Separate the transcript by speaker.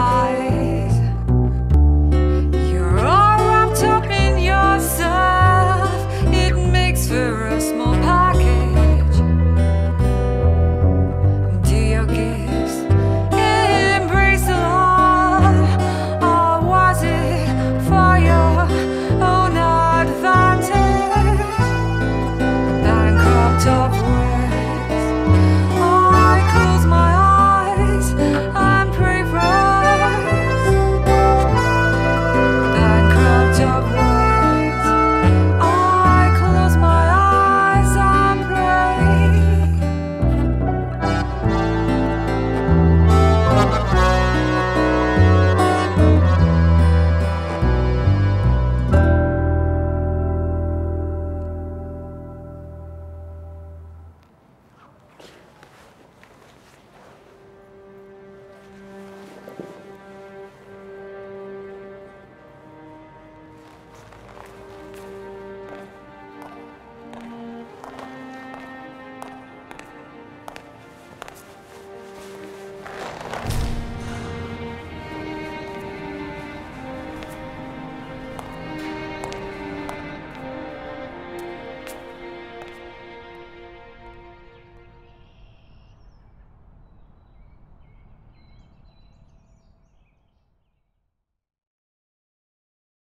Speaker 1: high.